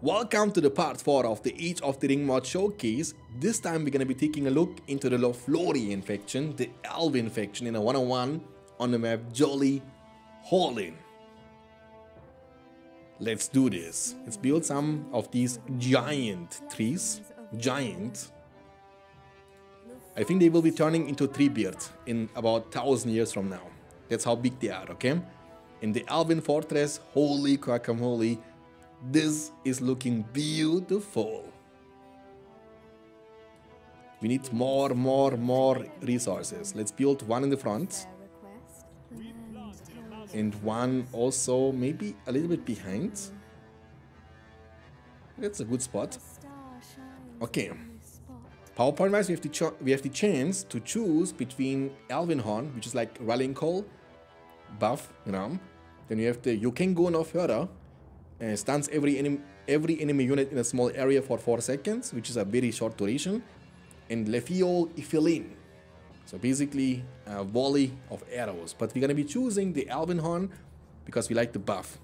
Welcome to the part 4 of the Age of the Ring mod showcase. This time we're going to be taking a look into the Lothlorien faction, the Elven faction in a 101 on the map Jolly Hallin. Let's do this. Let's build some of these giant trees. Giant. I think they will be turning into Treebeard in about 1000 years from now. That's how big they are, okay? In the Elven Fortress, holy guacamole, this is looking beautiful. We need more, more, more resources. Let's build one in the front. And one also maybe a little bit behind. That's a good spot. Okay. PowerPoint wise, we have the we have the chance to choose between Alvin Elvenhorn, which is like rallying call, buff, you know. Then you have the you can go no further, uh, stuns every enemy every enemy unit in a small area for 4 seconds, which is a very short duration. And Lefio Ifilin. So basically a volley of arrows. But we're gonna be choosing the Elvenhorn because we like the buff.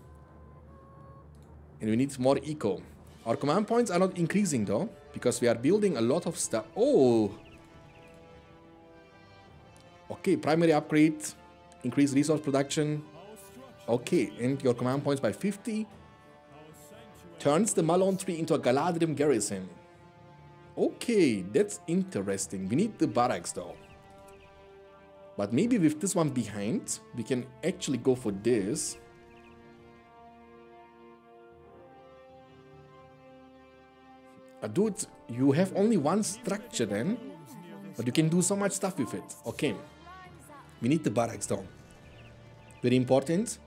And we need more eco. Our command points are not increasing though, because we are building a lot of stuff. Oh! Okay, primary upgrade, increase resource production. Okay, and your command points by 50. Turns the Mallorn tree into a Galadrim garrison. Okay, that's interesting. We need the barracks though. But maybe with this one behind, we can actually go for this. Uh, dude, you have only one structure then, but you can do so much stuff with it. Okay, we need the barracks though. Very important.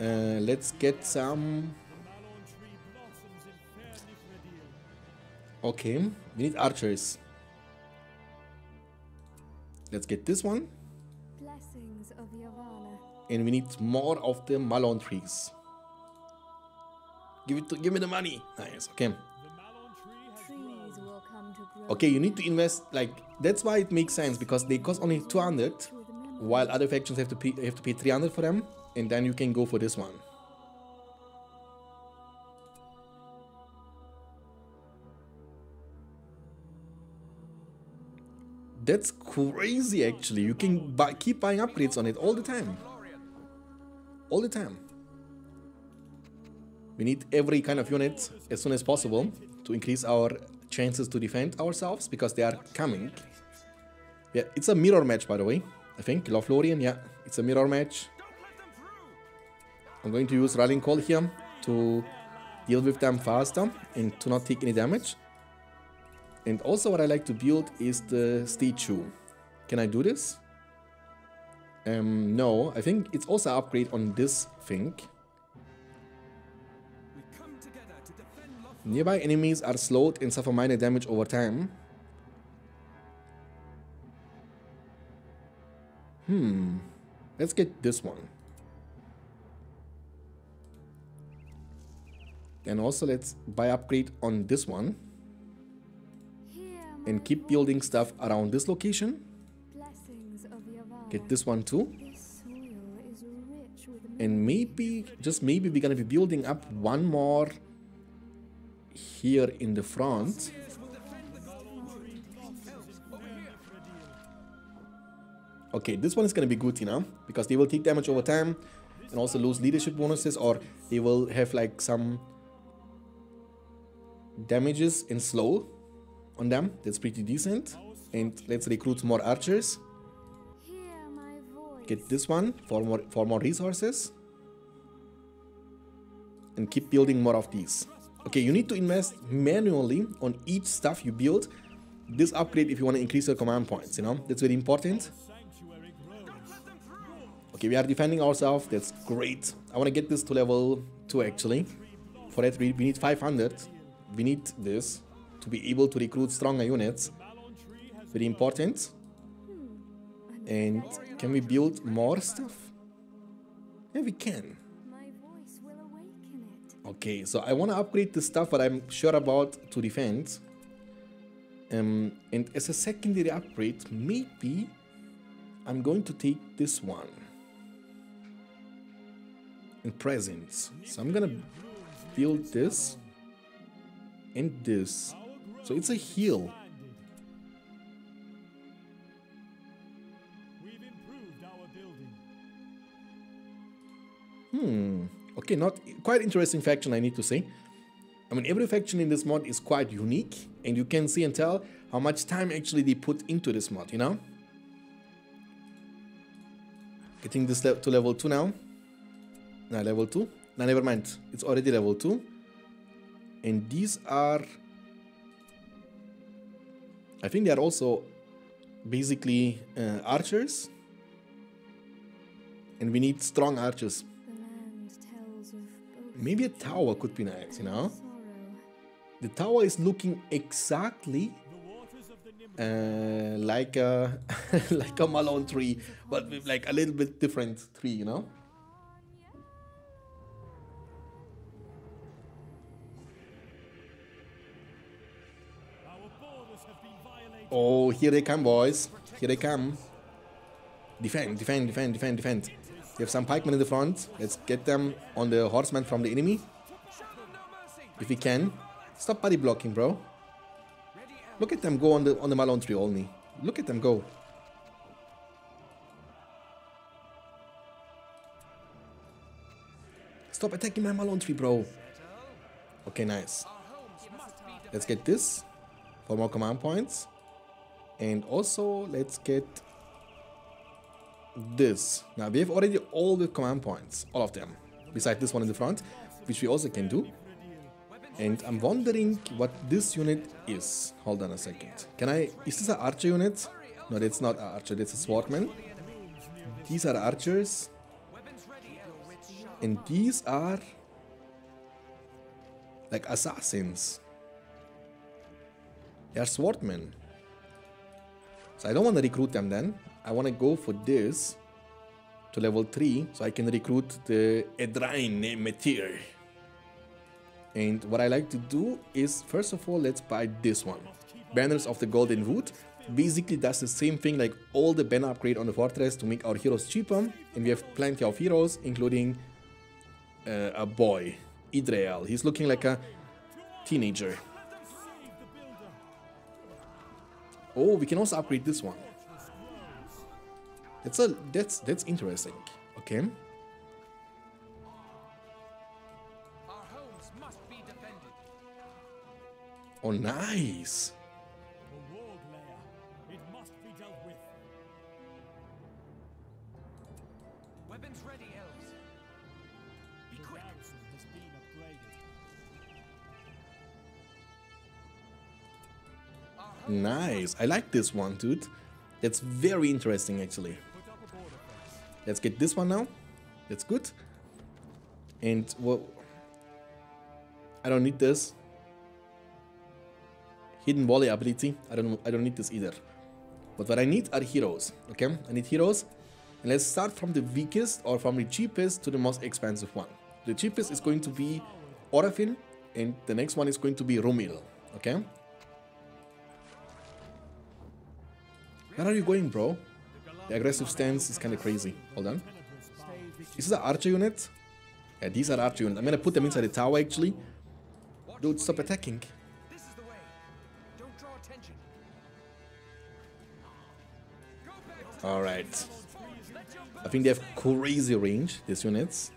Uh, let's get some... Okay, we need archers. Let's get this one. And we need more of the Mallorn trees. Give it to, give me the money. Nice, okay. Okay, you need to invest like that's why it makes sense because they cost only 200 while other factions have to pay have to pay 300 for them and then you can go for this one. That's crazy oh, actually. You can buy, keep buying upgrades on it all the time. All the time. We need every kind of unit as soon as possible to increase our chances to defend ourselves because they are coming. Yeah, it's a mirror match by the way. I think Lothlorien, yeah, it's a mirror match. I'm going to use Rallying Call here to deal with them faster and to not take any damage. And also what I like to build is the statue. Can I do this? Um, no, I think it's also upgrade on this thing. Nearby enemies are slowed and suffer minor damage over time. Hmm. Let's get this one. And also let's buy upgrade on this one and keep building stuff around this location. Get this one too. And maybe, just maybe we're gonna be building up one more here in the front. Okay, this one is gonna be good, you know, because they will take damage over time and also lose leadership bonuses or they will have like some damages in slow on them. That's pretty decent. And let's recruit more archers. Get this one for more, for more resources. And keep building more of these. Okay, you need to invest manually on each stuff you build. This upgrade if you want to increase your command points, you know, that's very important. Okay, we are defending ourselves, that's great. I want to get this to level 2 actually. For that we need 500. We need this to be able to recruit stronger units. Very important. And can we build more stuff? Yeah, we can. Okay, so I want to upgrade the stuff that I'm sure about to defend. Um, and as a secondary upgrade, maybe I'm going to take this one. In presents. So I'm gonna build this. and this. So it's a heal. Hmm. Okay, not quite interesting faction, I need to say. I mean, every faction in this mod is quite unique, and you can see and tell how much time actually they put into this mod, you know? Getting this le to level 2 now. Now, level 2. No, never mind. It's already level 2. And these are... I think they are also basically uh, archers. And we need strong archers. Maybe a tower could be nice, you know? The tower is looking exactly uh, like a like a Mallorn tree, but with like a little bit different tree, you know? Oh, here they come, boys. Here they come. Defend, defend, defend, defend, defend. We have some pikemen in the front. Let's get them on the horseman from the enemy. If we can. Stop body blocking, bro. Look at them go on the on the Mallorn tree only. Look at them go. Stop attacking my Mallorn tree, bro. Okay, nice. Let's get this for more command points. And also, let's get this. Now, we have already all the command points, all of them, besides this one in the front, which we also can do. And I'm wondering what this unit is. Hold on a second. Can I... Is this an archer unit? No, that's not an archer, that's a swordman. These are archers. And these are... Like assassins. They are swordmen. So I don't want to recruit them then. I want to go for this to level 3 so I can recruit the Edrain Metir. And what I like to do is, first of all, let's buy this one. Banners of the Golden Root. Basically does the same thing like all the banner upgrade on the fortress to make our heroes cheaper. And we have plenty of heroes, including uh, a boy, Idreal. He's looking like a teenager. Oh, we can also upgrade this one. That's a that's that's interesting. Okay. Oh, nice. Nice. I like this one, dude. That's very interesting, actually. Let's get this one now. That's good. And well, I don't need this. Hidden volley ability. I don't. I don't need this either. But what I need are heroes. Okay, I need heroes. And let's start from the weakest or from the cheapest to the most expensive one. The cheapest is going to be Orophin, and the next one is going to be Rumil. Okay. Where are you going, bro? The aggressive stance is kind of crazy. Hold on. Is this an archer unit? Yeah, these are archer units. I'm gonna put them inside the tower, actually. Dude, stop attacking. Alright. I think they have crazy range, these units.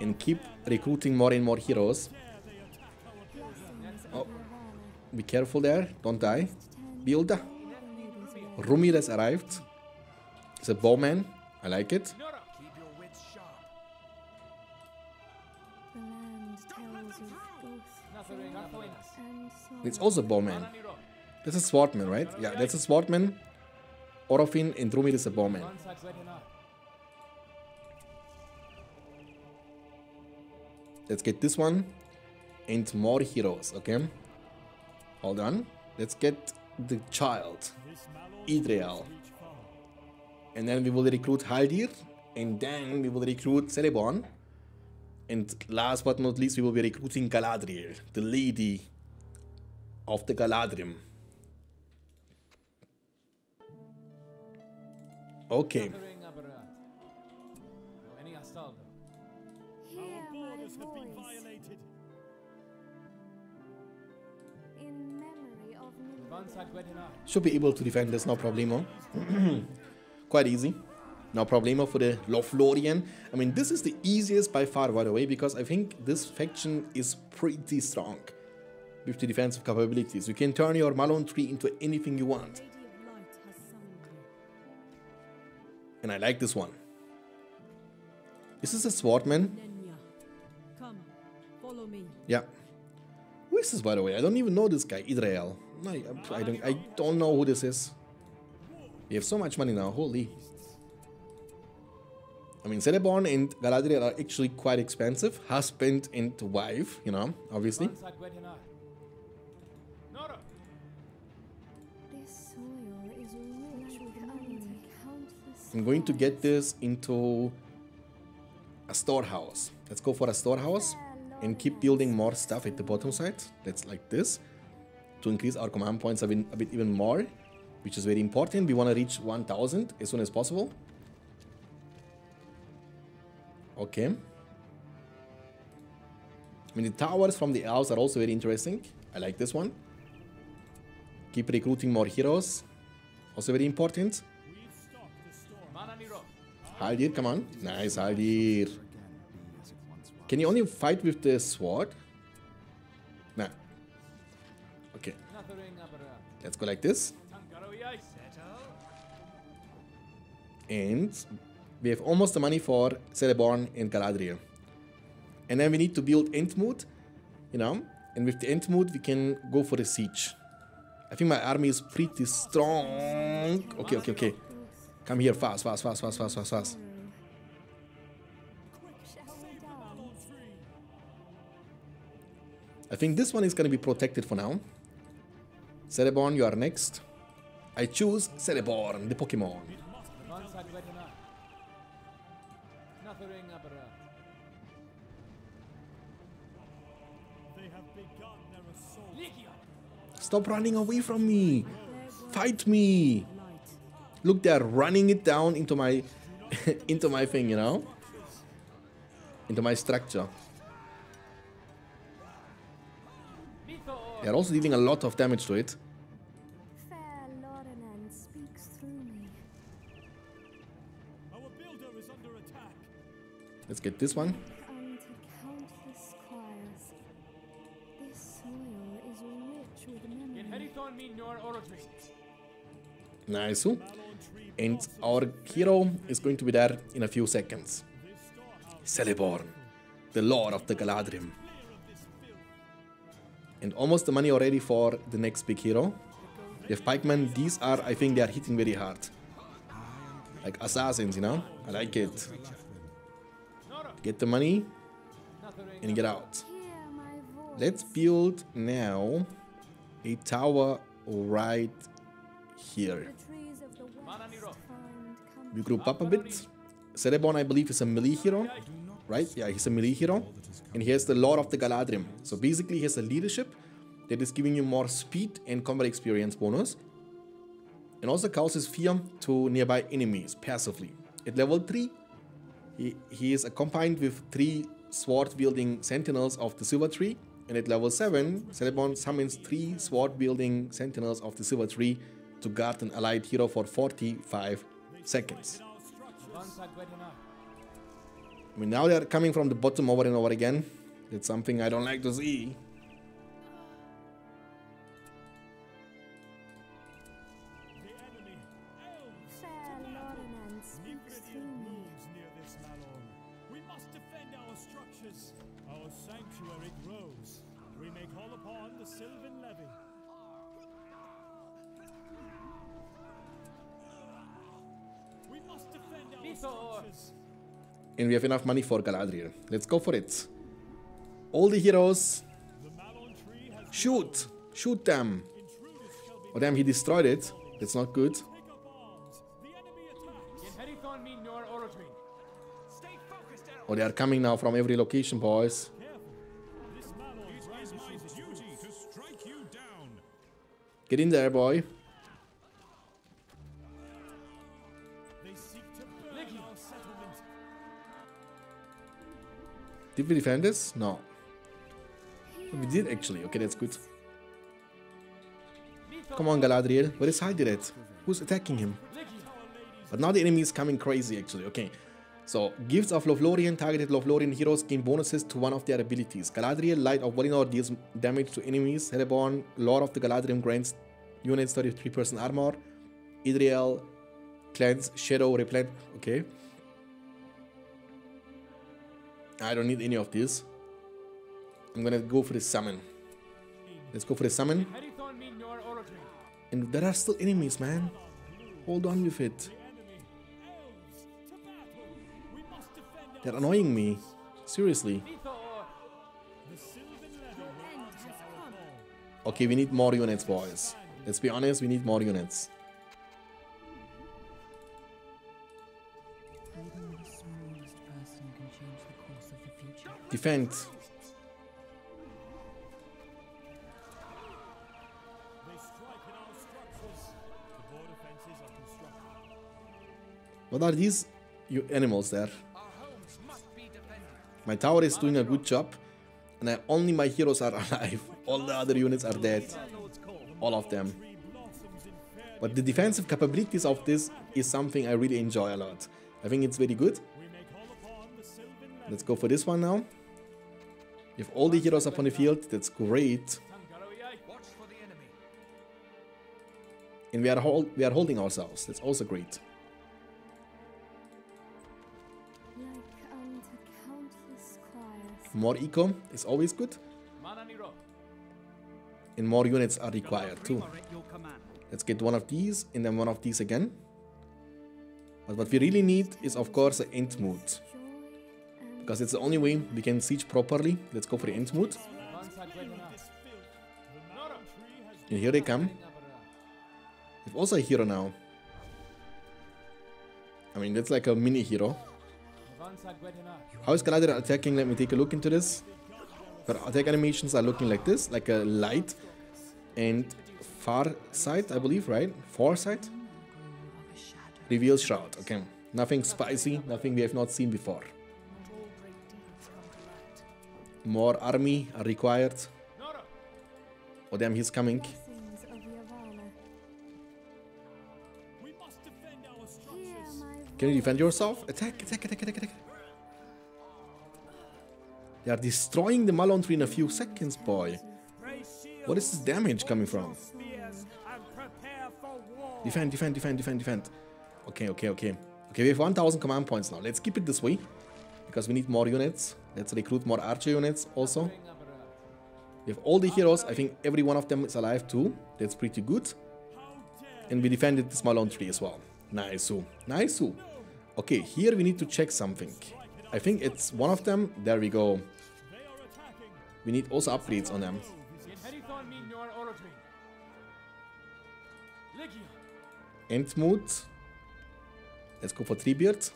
And keep recruiting more and more heroes. Oh, be careful there, don't die. Builder. Rumil has arrived. It's a bowman. I like it. It's also bowman. That's a swordman, right? Yeah, that's a swordman. Orophin and Drumir is a bowman. Let's get this one and more heroes, okay? Hold on. Let's get the child. Idreal. And then we will recruit Haldir, and then we will recruit Celeborn. And last but not least, we will be recruiting Galadriel, the lady of the Galadrim. Okay. Should be able to defend this, no problemo. Quite easy. No problemo for the Lothlorien. I mean, this is the easiest by far, by the way, because I think this faction is pretty strong with the defensive capabilities. You can turn your Mallorn tree into anything you want. And I like this one. This is this a swordman? Come, follow me. Yeah. Who is this, by the way? I don't even know this guy, Israel. I, I, don't, I don't know who this is. We have so much money now, holy. I mean, Celeborn and Galadriel are actually quite expensive. Husband and wife, you know, obviously. I'm going to get this into a storehouse. Let's go for a storehouse and keep building more stuff at the bottom side. That's like this to increase our command points a bit, a bit even more, which is very important. We want to reach 1000 as soon as possible. Okay. I mean, the towers from the elves are also very interesting. I like this one. Keep recruiting more heroes. Also very important. Haldir, come on. Nice, Haldir. Can you only fight with the sword? Let's go like this. And we have almost the money for Celeborn and Galadriel. And then we need to build Entmoot, you know, and with the Entmoot we can go for the siege. I think my army is pretty strong. Okay, okay, okay. Come here, fast, fast, fast, fast, fast, fast, fast. I think this one is gonna be protected for now. Celeborn, you are next. I choose Celeborn, the Pokemon. Stop running away from me. Fight me. Look, they're running it down into my into my thing, you know? Into my structure. They're also dealing a lot of damage to it. Fair Lorinen speaks through me. Our builder is under attack. Let's get this one. Unto countless squires. This soil is rich with memory. Nice. And our hero is going to be there in a few seconds. Celeborn, the Lord of the Galadrim. And almost the money already for the next big hero. Have pikemen. These are, I think, they are hitting very hard. Like assassins, you know? I like it. Get the money and get out. Let's build now a tower right here. We group up a bit. Celeborn, I believe, is a melee hero, right? Yeah, he's a melee hero. And he has the Lord of the Galadrim. So basically, he has a leadership that is giving you more speed and combat experience bonus. And also causes fear to nearby enemies passively. At level 3, he, he is accompanied with three sword-wielding sentinels of the Silver Tree. And at level 7, Celeborn summons three sword-wielding sentinels of the Silver Tree to guard an allied hero for 45 seconds. I mean, now they're coming from the bottom over and over again. That's something I don't like to see. Have enough money for Galadriel. Let's go for it. All the heroes, shoot! Shoot them! Oh damn, he destroyed it. That's not good. Oh, they are coming now from every location, boys. Get in there, boy. Did we defend this? No. We did actually. Okay, that's good. Come on, Galadriel. Where is Hydereth? Who's attacking him? But now the enemy is coming crazy, actually. Okay. So, gifts of Lothlorien. Targeted Lothlorien heroes gain bonuses to one of their abilities. Galadriel, Light of Valinor, deals damage to enemies. Celeborn, Lord of the Galadriel, grants units 33% armor. Idriel, Cleanse, Shadow, Replant. Okay. I don't need any of this. I'm gonna go for the summon. Let's go for the summon. And there are still enemies, man. Hold on with it. They're annoying me. Seriously. Okay, we need more units, boys. Let's be honest, we need more units. Constructed. What are these you animals there? My tower is doing a good job. And I, only my heroes are alive. All the other units are dead. All of them. But the defensive capabilities of this is something I really enjoy a lot. I think it's very good. Let's go for this one now. If all the heroes up on the field, that's great. And we are, hold, we are holding ourselves. That's also great. More eco is always good. And more units are required too. Let's get one of these and then one of these again. But what we really need is of course the and Because it's the only way we can siege properly. Let's go for the has And here they come. Have also a hero now. I mean, that's like a mini hero. How is Galadriel attacking? Let me take a look into this. Her attack animations are looking like this, like a light and far sight, I believe, right? Far sight? Reveal shroud. Okay. Nothing spicy, nothing we have not seen before. More army are required. Oh damn, he's coming. Can you defend yourself? Attack, attack, attack, attack, attack. They are destroying the Mallorn tree in a few seconds, boy. What is this damage coming from? Defend, defend, defend, defend, defend. Okay, okay, okay. Okay, we have 1000 command points now. Let's keep it this way. Because we need more units. Let's recruit more archer units also. We have all the heroes. I think every one of them is alive too. That's pretty good. And we defended the Mallorn tree as well. Nice. Nice. Okay, here we need to check something. I think it's one of them. There we go. We need also upgrades on them. Mood. Let's go for Treebeard.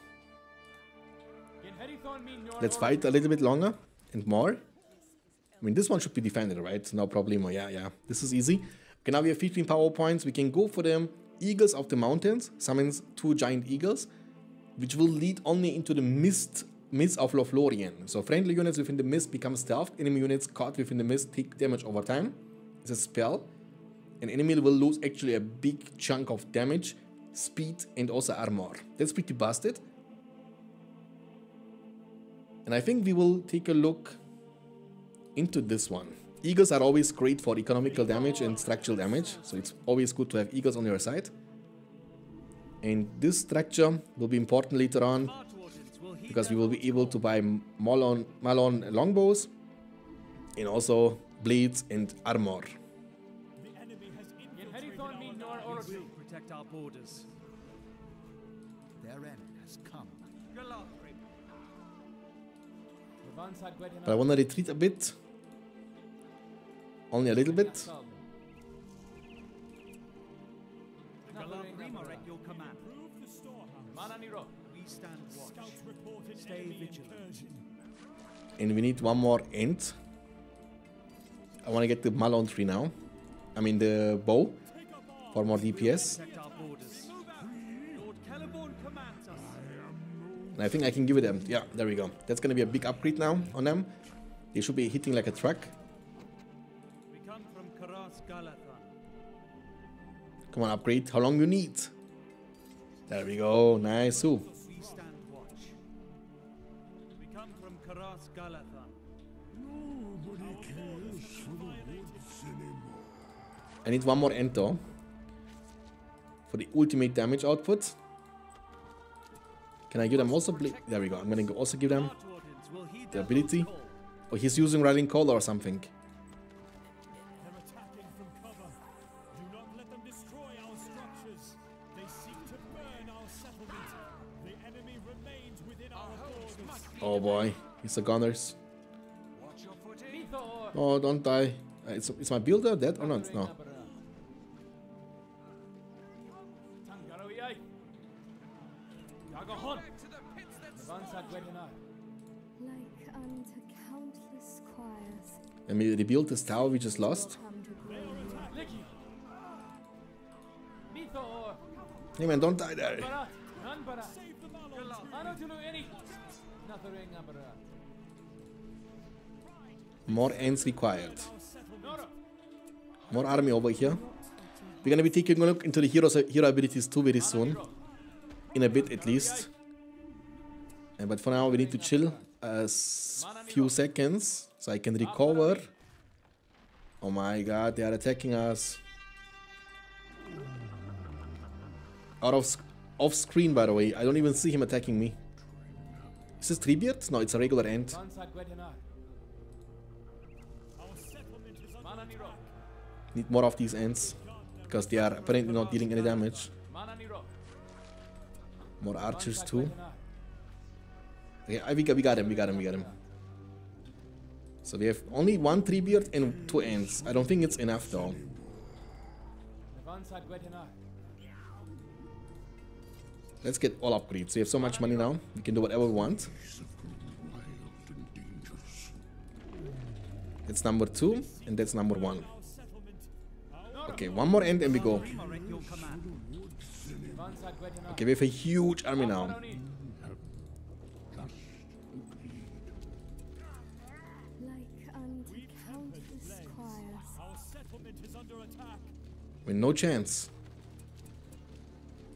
Let's fight a little bit longer and more. I mean, this one should be defended, right? No problemo. Yeah, yeah. This is easy. Okay, now we have 15 power points. We can go for them. Eagles of the Mountains. Summons two giant eagles, which will lead only into the mist mist of Lothlorien. So friendly units within the mist become stealth. Enemy units caught within the mist take damage over time. It's a spell. An enemy will lose actually a big chunk of damage, speed, and also armor. That's pretty busted. And I think we will take a look into this one. Eagles are always great for economical damage and structural damage, so it's always good to have eagles on your side. And this structure will be important later on because we will be able to buy Mallorn, Mallorn longbows and also blades and armor. The enemy has infiltrated Herithon mean your our oratory. Will protect our borders. Their end has come. But I want to retreat a bit. Only a little bit. And we need one more Ent. I want to get the Mallorn tree now. I mean the bow for more DPS. And I think I can give it them. Yeah, there we go. That's going to be a big upgrade now on them. They should be hitting like a truck. We come from Caras Come on, upgrade. How long you need? There we go. Nice. Ooh. We stand watch. We come from Caras Galadhon. I need one more enter for the ultimate damage output. Can I give them also? There we go. I'm gonna go also give them. The ability? Oh, he's using Riding Call or something. Oh boy, it's the gunners. Oh, don't die. Uh, is, is my builder dead or not? No. Like unto countless choirs. Let me rebuild this tower we just lost. Come to glory. Hey man, don't die there. More Ents required. More army over here. We're gonna be taking a look into the heroes, hero abilities too very soon. In a bit at least. Uh, but for now we need to chill a few seconds so I can recover. Oh my god, they are attacking us. Out of off screen by the way, I don't even see him attacking me. Is this Treebeard? No, it's a regular under Need more of these Ents. Because they are apparently not dealing any damage. More archers too. Okay, we got, we got him, we got him, we got him. So we have only one Treebeard and two Ents. I don't think it's enough though. Let's get all upgrades. We have so much money now. We can do whatever we want. That's number two, and that's number one. Okay, one more Ent and we go. I'm at your command. Okay, we have a huge army now. Like unto countless choirs. Our settlement is under attack. With no chance.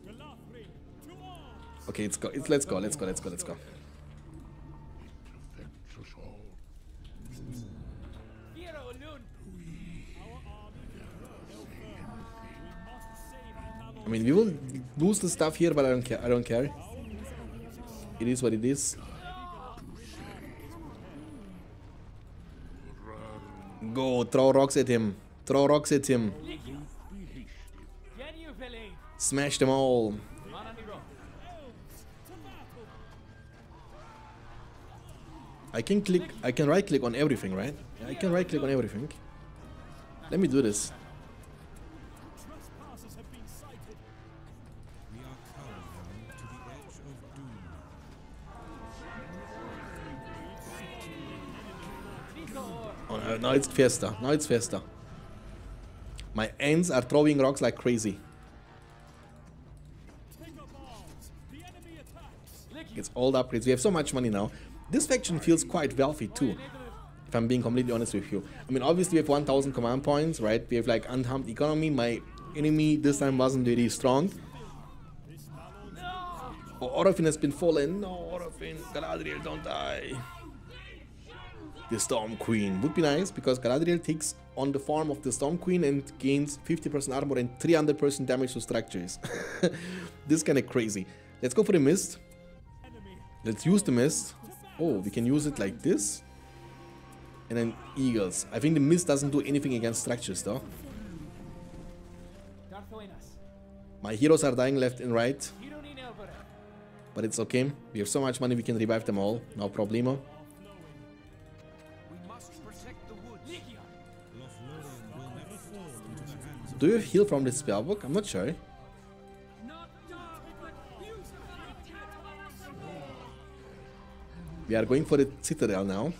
Galathri, to arms! Okay, let's go. It's, let's go. Let's go. Let's go. Let's go. I mean, we will lose the stuff here, but I don't care. I don't care. It is what it is. Go, throw rocks at him. Throw rocks at him. Smash them all. I can click, I can right click on everything, right? I can right click on everything. Let me do this. No, now it's Fiesta. Now it's Fiesta. My Ents are throwing rocks like crazy. It's all the upgrades. We have so much money now. This faction feels quite wealthy too. If I'm being completely honest with you. I mean, obviously we have 1000 command points, right? We have like unharmed economy. My enemy this time wasn't really strong. Oh, Orophin has been fallen. No, Orophin. Galadriel, don't die. The Storm Queen would be nice because Galadriel takes on the form of the Storm Queen and gains 50% armor and 300% damage to structures. this is kind of crazy. Let's go for the mist. Let's use the mist. Oh, we can use it like this. And then eagles. I think the mist doesn't do anything against structures though. My heroes are dying left and right. But it's okay. We have so much money we can revive them all. No problemo. Do you heal from this spellbook? I'm not sure. We are going for the citadel now.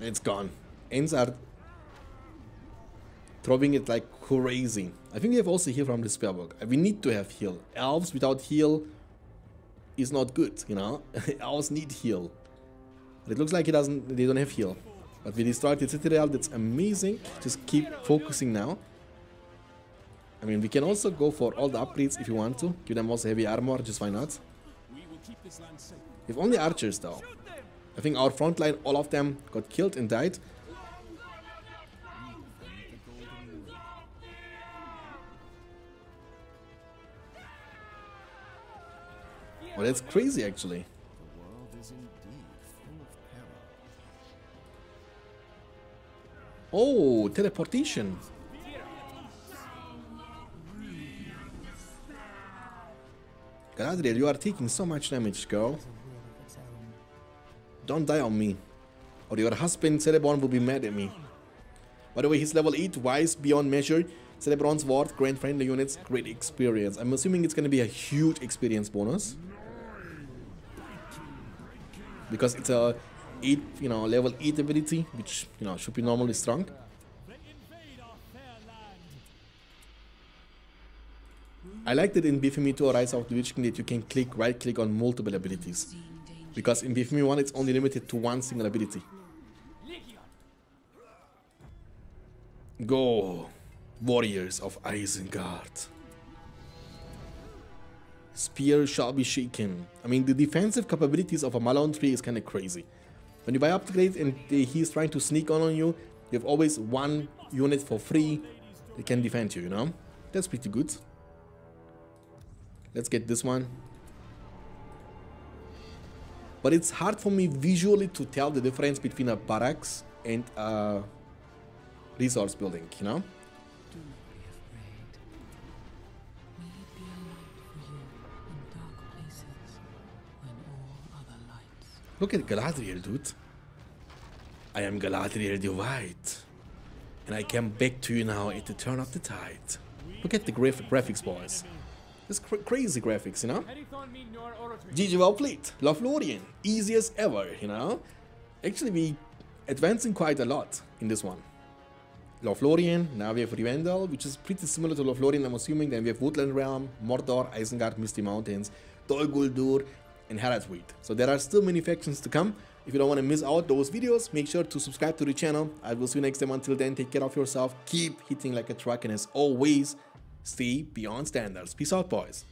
It's gone. Ents are throwing it like crazy. I think we have also heal from the spellbook. We need to have heal. Elves without heal is not good, you know? Ours need heal. But it looks like he doesn't they don't have heal. But we destroyed the citadel, that's amazing. Just keep focusing now. I mean we can also go for all the upgrades if you want to. Give them also heavy armor, just why not? We only archers though. I think our front line, all of them got killed and died. Well, that's crazy actually. Oh, teleportation. Galadriel, you are taking so much damage, girl. Don't die on me. Or your husband, Celeborn, will be mad at me. By the way, he's level 8, wise beyond measure. Celebron's Ward, grant friendly units, great experience. I'm assuming it's going to be a huge experience bonus. Because it's a 8, you know, level 8 ability, which, you know, should be normally strong. I like that in BFME 2 Rise of the Witch King that you can click, right click on multiple abilities. Because in BFME 1 it's only limited to one single ability. Go, warriors of Isengard. Spear shall be shaken. I mean, the defensive capabilities of a Mallorn tree is kind of crazy. When you buy upgrades and he's trying to sneak on on you, you have always one unit for free that can defend you, you know? That's pretty good. Let's get this one. But it's hard for me visually to tell the difference between a barracks and a resource building, you know? Look at Galadriel, dude. I am Galadriel the White. And I come back to you now at the turn of the tide. Look at the graph graphics, boys. It's cr crazy graphics, you know? GG well played. Lothlorien. Easy as ever, you know? Actually, we advancing quite a lot in this one. Lothlorien, now we have Rivendell, which is pretty similar to Lothlorien, I'm assuming. Then we have Woodland Realm, Mordor, Isengard, Misty Mountains, Dol Guldur, and Haradwaith. So there are still many factions to come. If you don't want to miss out those videos, make sure to subscribe to the channel. I will see you next time. Until then, take care of yourself, keep hitting like a truck, and as always, stay beyond standards. Peace out, boys.